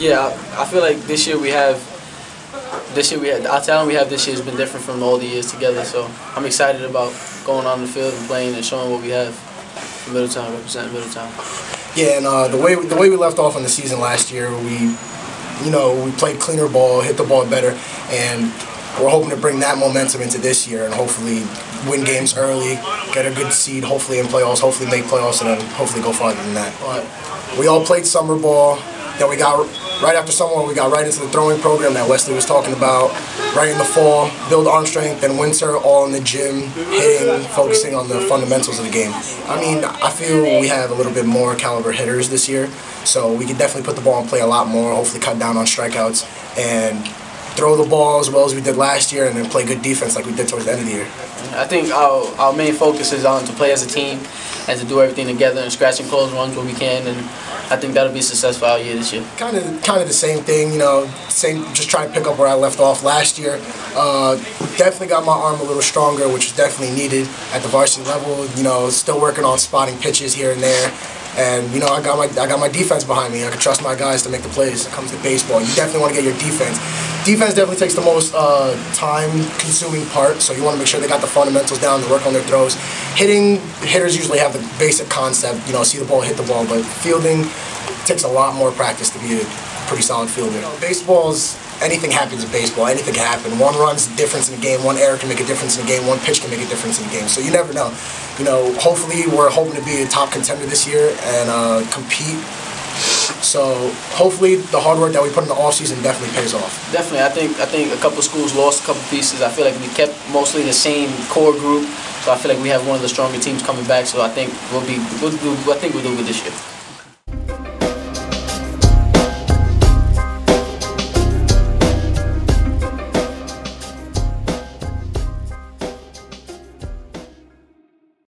Yeah, I feel like this year we have this year we had our talent we have this year has been different from all the years together. So I'm excited about going on the field and playing and showing what we have for Middletown, representing Middletown. Yeah, and uh, the way the way we left off in the season last year, we, you know, we played cleaner ball, hit the ball better, and we're hoping to bring that momentum into this year and hopefully win games early, get a good seed, hopefully in playoffs, hopefully make playoffs, and then hopefully go farther than that. But we all played summer ball. Then we got right after summer, we got right into the throwing program that Westly was talking about. Right in the fall, build arm strength, and winter all in the gym, hitting, focusing on the fundamentals of the game. I mean, I feel we have a little bit more caliber hitters this year, so we can definitely put the ball in play a lot more. Hopefully, cut down on strikeouts and throw the ball as well as we did last year, and then play good defense like we did towards the end of the year. I think our, our main focus is on to play as a team and to do everything together and scratch and close runs when we can. And I think that'll be successful our year this year. Kind of, kind of the same thing, you know. Same, just trying to pick up where I left off last year. Uh, definitely got my arm a little stronger, which is definitely needed at the varsity level. You know, still working on spotting pitches here and there. And you know, I got my I got my defense behind me. I can trust my guys to make the plays. When it comes to baseball, you definitely want to get your defense. Defense definitely takes the most uh, time-consuming part, so you want to make sure they got the fundamentals down to work on their throws. Hitting hitters usually have the basic concept, you know, see the ball, hit the ball, but fielding takes a lot more practice to be a pretty solid fielder. You know, baseball's anything happens in baseball. Anything can happen. One run's difference in a game. One error can make a difference in a game. One pitch can make a difference in a game. So you never know. You know, hopefully we're hoping to be a top contender this year and uh, compete. So hopefully the hard work that we put in the off season definitely pays off. Definitely, I think I think a couple schools lost a couple pieces. I feel like we kept mostly the same core group. So I feel like we have one of the stronger teams coming back. So I think we'll be, we'll, we'll I think we'll do good this year.